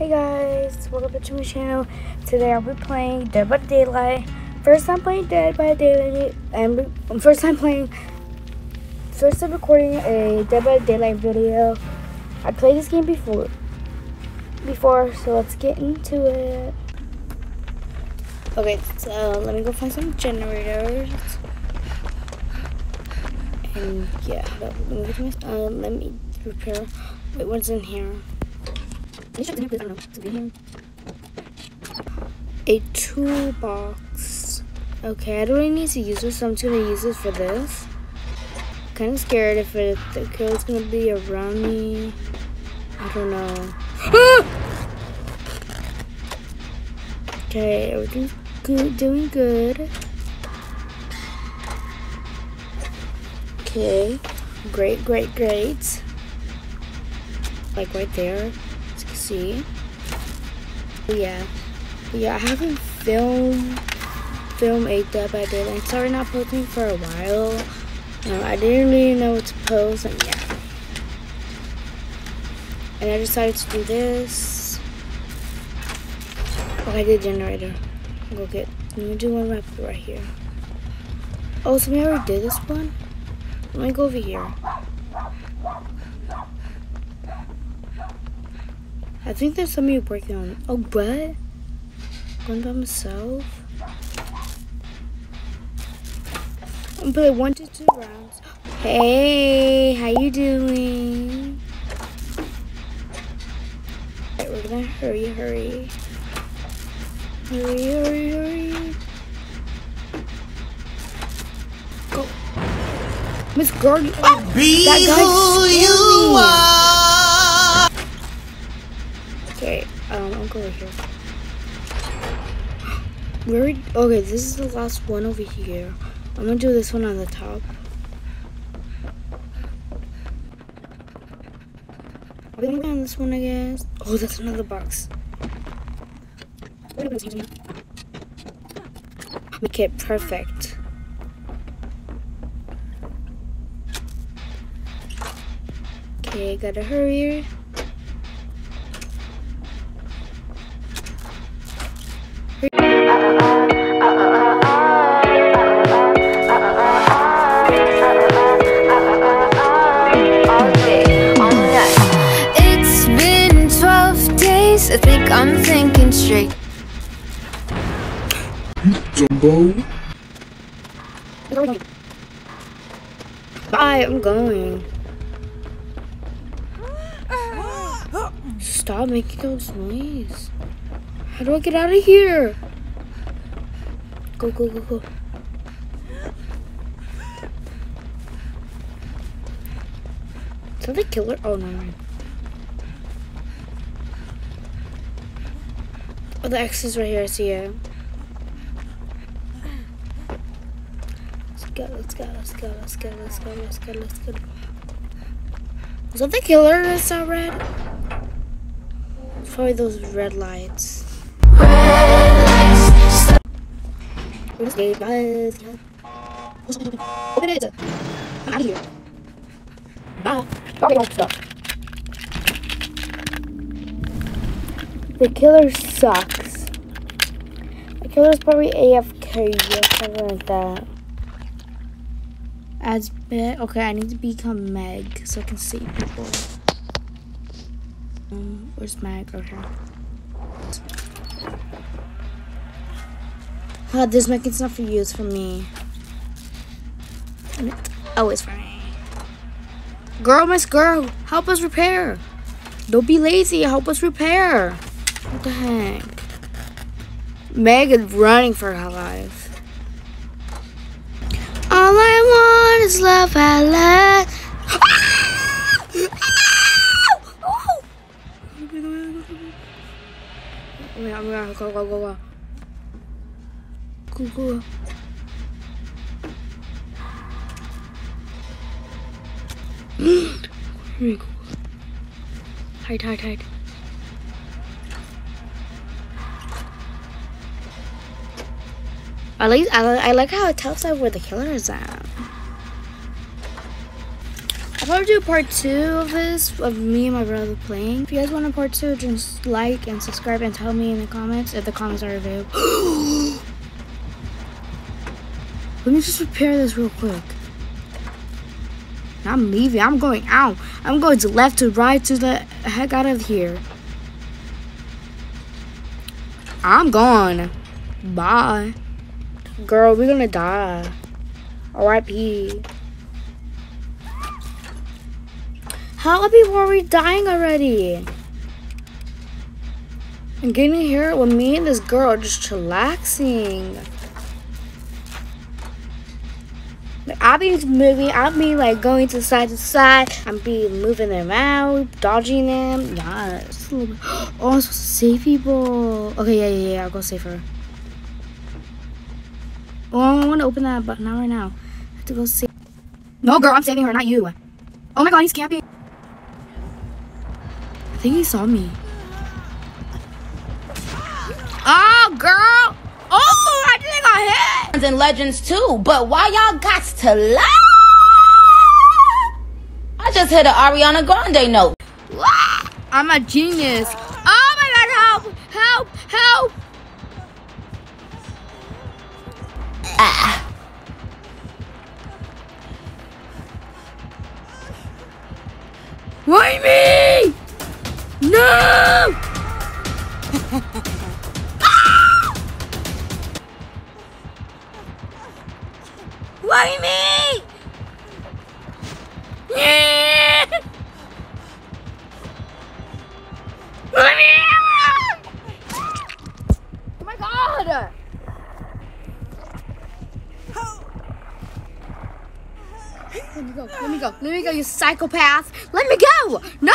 Hey guys, welcome back to my channel. Today I'll be playing Dead by Daylight. First time playing Dead by Daylight, and first time playing, first time recording a Dead by Daylight video. I played this game before, before, so let's get into it. Okay, so let me go find some generators. And yeah, let me, uh, let me repair. Wait, what's in here? A toolbox. Okay, I don't really need to use this, so I'm just gonna use this for this. Kind of scared if it, the kill's gonna be around me. I don't know. okay, everything's good, doing good. Okay, great, great, great. Like right there see. But yeah. But yeah, I haven't filmed film a Dead by Daylight. Sorry not posting for a while. Um, I didn't really know what to post and yeah. And I decided to do this. Oh, I did generator. Go get, let me do one right, right here. Oh, so we already did this one? Let me go over here. I think there's somebody working on. Oh, but going by myself. I'm play one to two rounds. Hey, how you doing? Right, we're gonna hurry, hurry. Hurry, hurry, hurry. Go. Miss Guardian. Oh, Be that guy who you are. Over here. Where? Okay, this is the last one over here. I'm gonna do this one on the top. Are we on this one, I guess? Oh, that's another box. Make it perfect. Okay, gotta hurry. I think I'm thinking straight. Dumbo. Bye, I'm going. Stop making those noise. How do I get out of here? Go, go, go, go. Is that the killer? Oh, no. Oh, the X is right here. I see it. Let's go, let's go, let's go, let's go, let's go, let's go, let's go. Is that the killer that's not red? It's probably those red lights. Red lights. Open it. I'm out of here. Bye. Okay, stop. The killer sucks. The killer's probably AFK or something like that. As bit. Okay, I need to become Meg so I can see people. Um, where's Meg? Okay. Oh, this Meg is not for you, it's for me. Oh, it's for me. Girl, Miss Girl, help us repair. Don't be lazy, help us repair. What the heck? Meg is running for her life. All I want is love at last. Oh my god, go, go, go, go. Go, go. Go. Hide, hide, hide. I like I, I like how it tells us where the killer is at. I probably do part two of this of me and my brother playing. If you guys want a part two, just like and subscribe and tell me in the comments if the comments are available. Let me just repair this real quick. I'm leaving. I'm going out. I'm going to left to right to the heck out of here. I'm gone. Bye. Girl, we're gonna die. R.I.P. How are people already dying already? I'm getting here with me and this girl just chillaxing. Like, I'll be moving, I'll be like going to side to side. I'm be moving them out, dodging them. Yes. Oh, I'm supposed to save people. Okay, yeah, yeah, yeah. I'll go save her. Oh, I want to open that button now right now. I have to go see. No, girl, I'm saving her, not you. Oh my god, he's camping. I think he saw me. Oh, girl. Oh, I think I hit. and legends too. But why y'all got to lie? I just hit an Ariana Grande note. I'm a genius. Oh my god, help! Help! Help! Ah. Why me? No! Why me? Yeah! Why me? Oh my god! Let me go. Let me go. Let me go, you psychopath. Let me go. No.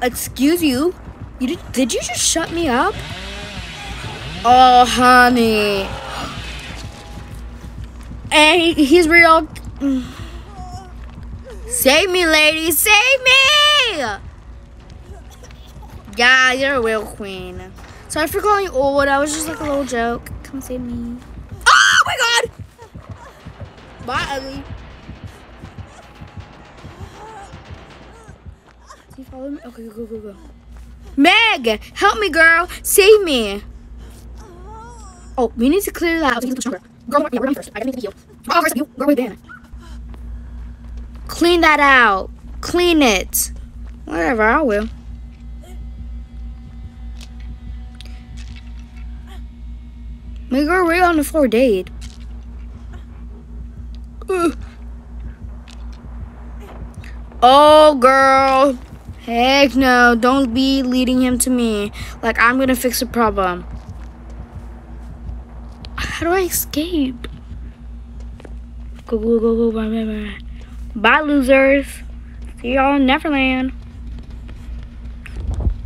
Excuse you. You did, did you just shut me up? Oh, honey. Hey, he's real. Save me, lady. Save me. Yeah, you're a real queen. Sorry for calling you old. I was just like a little joke. Come save me. Bye, ugly. Follow me? Okay, go, go, go. Meg, help me, girl. Save me. Oh, we need to clear that. out. Girl, yeah, we're going first. I gotta make the heal. Oh, first, you. Girl. Clean that out. Clean it. Whatever, I will. My girl, right on the floor, dead. Ugh. Oh, girl. Heck no. Don't be leading him to me. Like, I'm gonna fix the problem. How do I escape? Go, go, go, go. Bye, bye, bye. Bye, losers. See y'all in Neverland.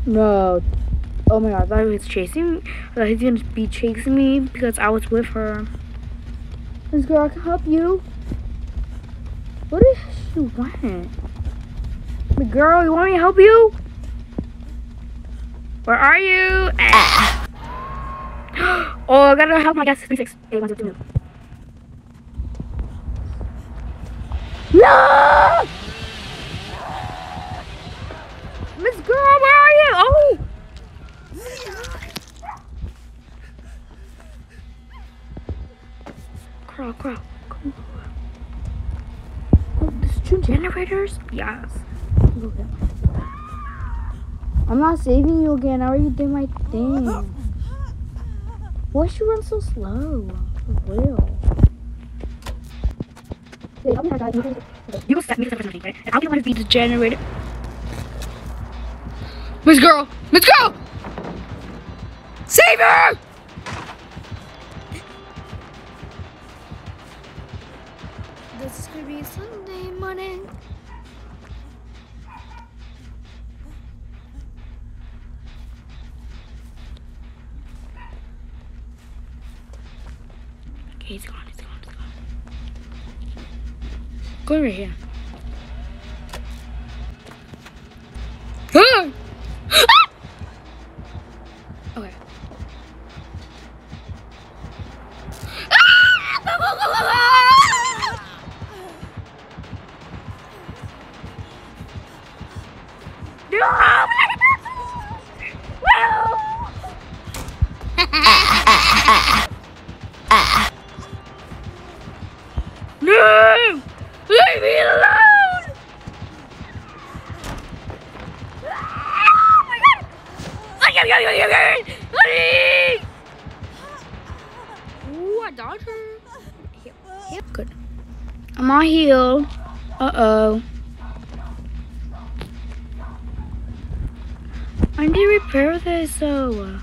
No. Oh my god, I thought he was chasing me. I thought he was gonna be chasing me because I was with her. This girl I can help you. What What is she want? Girl, you want me to help you? Where are you? Ah. oh, I gotta help my guest. Three six eight one two two. No! Miss Girl, where are you? Oh! Crawl, crawl. Come on. Oh, there's two generators? Yes. One. I'm not saving you again. I already did my thing. Why should you run so slow? For real. You set me to something, right? And I'll be one to be degenerated. Miss Girl! Miss Girl! Save her! He's gone, he's gone, he's gone. Go right here. Ooh, I dodged her. Heal. Heal. Good. I'm on heal. Uh oh. I need to repair this though.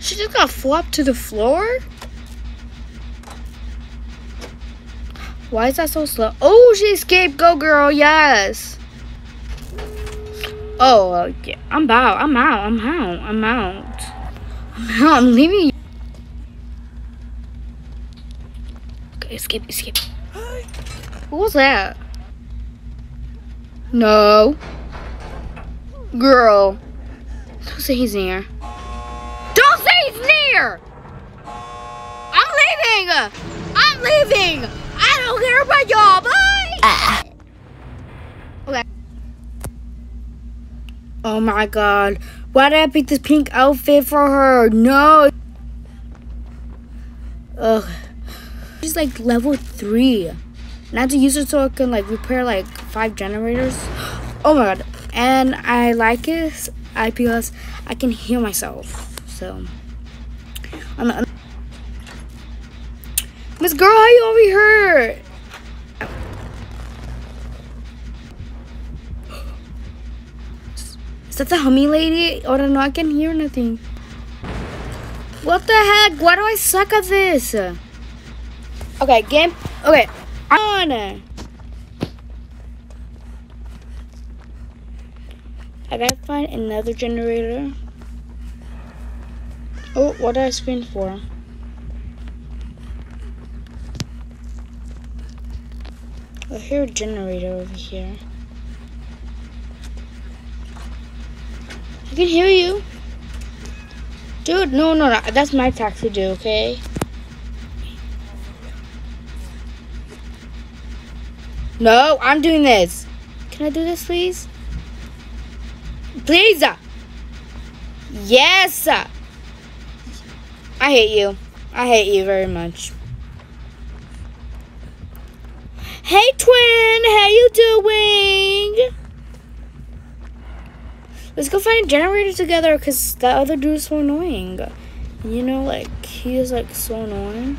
She just got flopped to the floor? Why is that so slow? Oh, she escaped. Go, girl. Yes. Oh, yeah. I'm out. I'm out. I'm out. I'm out. I'm out. I'm leaving. Okay, escape, escape. Who was that? No. Girl. Don't say he's near. Don't say he's near! I'm leaving! I'm leaving! I don't care about y'all. Bye! Ah. Okay. Oh my god. Why did I pick this pink outfit for her? No. Ugh. She's like level three. And I have to use it so I can like repair like five generators. Oh my god. And I like it I because I can heal myself. So Miss Girl, how you over here? Is that the hummy lady? Oh no, I can hear nothing. What the heck? Why do I suck at this? Okay, game. Okay, on. I gotta find another generator. Oh, what did I spin for? I hear a generator over here. I can hear you. Dude, no, no, no. That's my taxi, dude, okay? No, I'm doing this. Can I do this, please? Please. Yes. I hate you. I hate you very much. Hey, twin. How you doing? Let's go find a generator together because that other dude is so annoying. You know, like, he is, like, so annoying.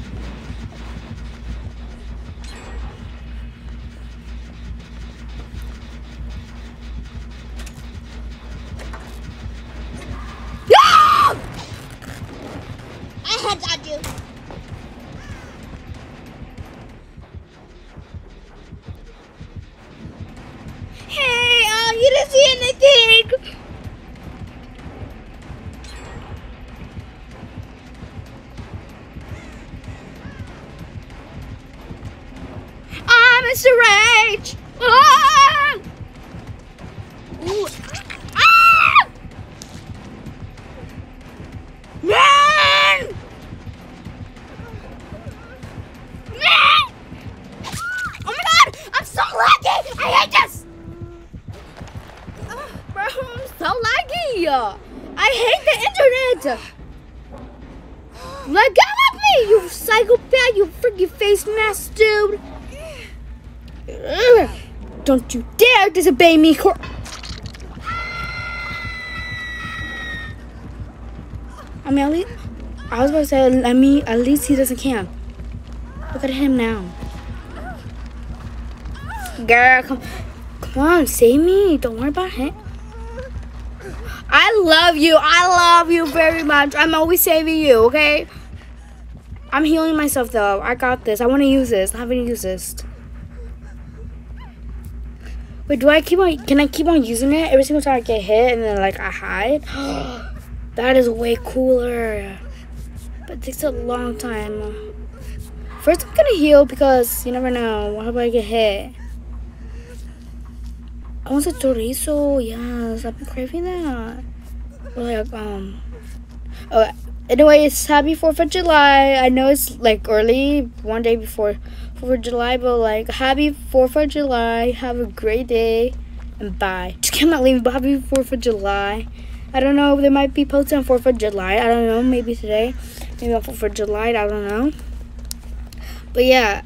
Internet! Let go of me, you psychopath, you freaking face mask dude! Don't you dare disobey me, Cor- I mean, at least, I was about to say, let me, at least he doesn't camp. Look at him now. Girl, come, come on, save me. Don't worry about him. I love you. I love you very much. I'm always saving you, okay? I'm healing myself, though. I got this. I want to use this. I haven't used this. Wait, do I keep on, can I keep on using it every single time I get hit and then, like, I hide? That is way cooler. But it takes a long time. First, I'm gonna heal because you never know. What if I get hit? I want a chorizo. Yes, I've been craving that. Like, um. Oh, anyway, it's happy 4th of July. I know it's like early, one day before 4th of July, but like, happy 4th of July. Have a great day. And bye. Just cannot leave, but happy 4th of July. I don't know. They might be posted on 4th of July. I don't know. Maybe today. Maybe on 4th of July. I don't know. But yeah.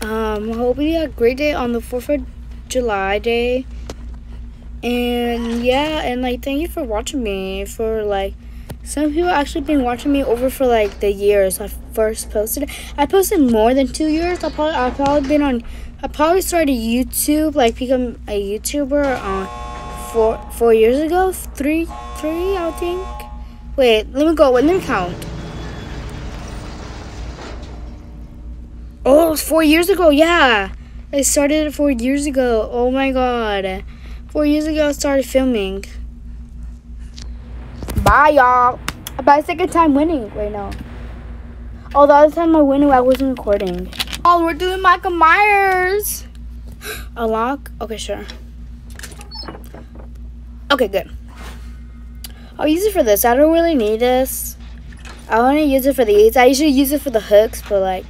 Um, hope you had a great day on the 4th of July day. And yeah, and like thank you for watching me for like some people actually been watching me over for like the years I first posted. I posted more than two years. I probably I've probably been on I probably started YouTube, like become a YouTuber uh four four years ago. Three three I think. Wait, let me go, let me count. Oh, it was four years ago, yeah. I started four years ago. Oh my god. Four years ago I started filming. Bye y'all. By second time winning right now. Oh, the other time I winning I wasn't recording. Oh, we're doing Michael Myers. A lock? Okay, sure. Okay, good. I'll use it for this. I don't really need this. I want to use it for these. I usually use it for the hooks, but like,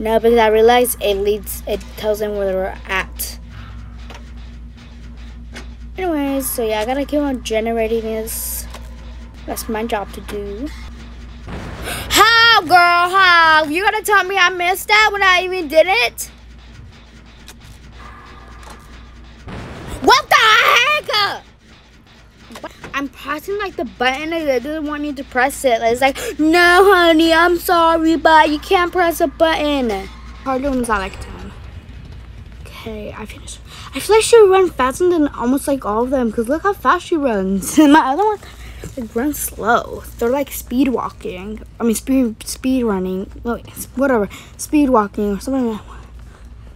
no, because I realized it leads, it tells them where they're at. Anyways, so yeah, I gotta keep on generating this. That's my job to do. How, girl, how? You gonna tell me I missed that when I even did it? What the heck? I'm pressing like the button and it doesn't want me to press it. It's like, no, honey, I'm sorry, but you can't press a button. Harder ones I like to. Okay, I finished. I feel like she would run faster than almost like all of them because look how fast she runs. And my other one like run slow. They're like speed walking. I mean speed speed running. Wait, whatever. Speed walking or something like that.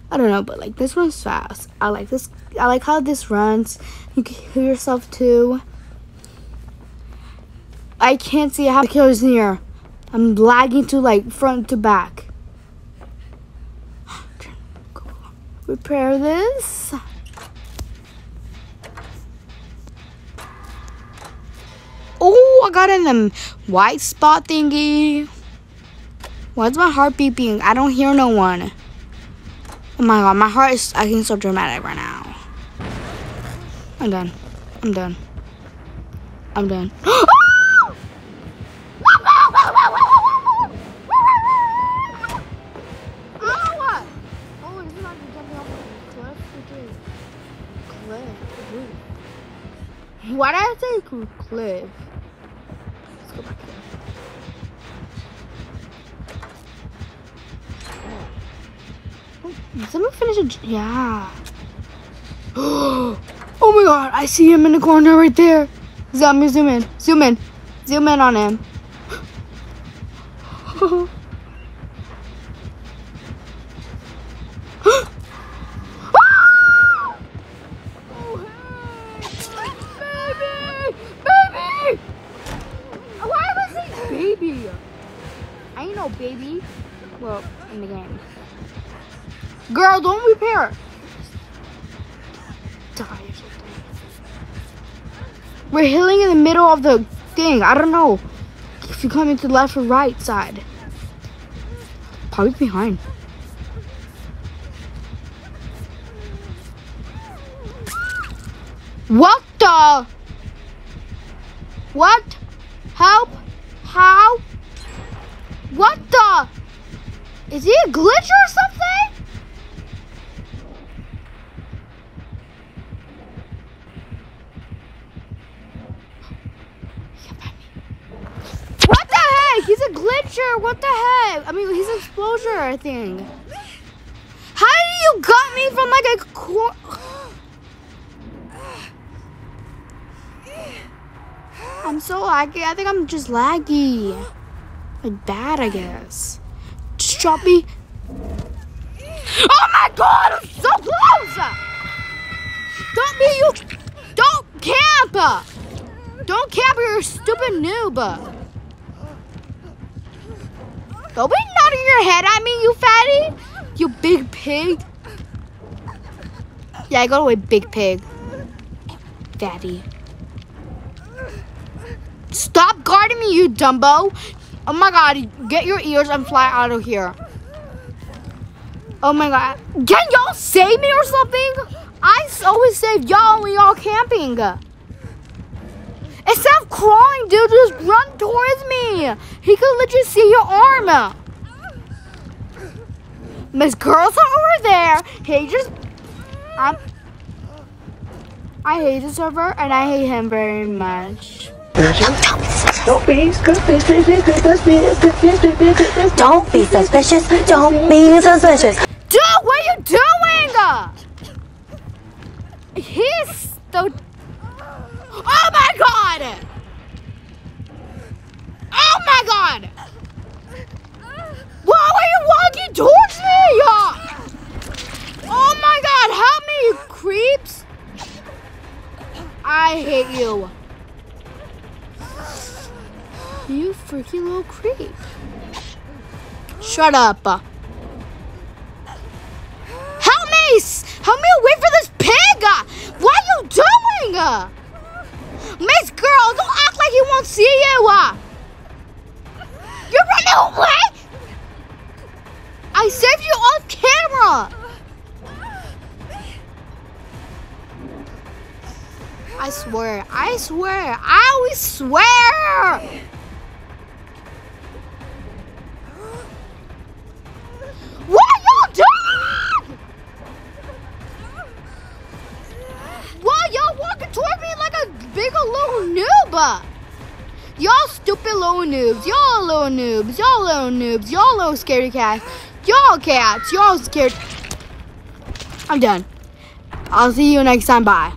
I don't know, but like this runs fast. I like this I like how this runs. You can hear yourself too. I can't see how the killer's near. I'm lagging to like front to back. Repair this. Oh, I got in them white spot thingy. Why's my heart beeping? I don't hear no one. Oh my god, my heart is acting so dramatic right now. I'm done. I'm done. I'm done. Ah! Why did I say cliff? Let's go back here. Oh, did someone finish a... Yeah. oh my god, I see him in the corner right there. Zoom, zoom in, zoom in, zoom in on him. Girl, don't repair. Die. We're healing in the middle of the thing. I don't know if you come into the left or right side. Probably behind. What the? What? Help? How? What the? Is he a glitch or something? What the heck? He's a glitcher. What the heck? I mean, he's an exploser, I think. How did you got me from like a cor- I'm so laggy. I think I'm just laggy. Like bad, I guess. Drop me. Oh my god, I'm so close! Don't be you. Don't camp! Don't camp, you're a stupid noob. Don't be nodding your head at me, you fatty. You big pig. Yeah, I got away, big pig. Fatty. Stop guarding me, you Dumbo. Oh my god, get your ears and fly out of here. Oh my god. Can y'all save me or something? I always save y'all when y'all camping. Instead of crawling, dude, just run towards me. He could literally see your arm. Miss Girls are over there. He just... I'm... I hate the server and I hate him very much. Don't be suspicious. Don't be suspicious. Don't be suspicious. Dude, what are you doing? He's the. Oh my god! Oh my god! Why are you walking towards me? Oh my god, help me, you creeps! I hate you. You freaking little creep. Shut up. Uh. Help me! Help me away from this pig! Uh. What are you doing? Uh? Miss Girl, don't act like he won't see you! You're running away! I saved you off camera! I swear, I swear, I always swear! Little noobs. Y'all little noobs. Y'all little noobs. Y'all little scary cats. Y'all cats. Y'all scared. I'm done. I'll see you next time. Bye.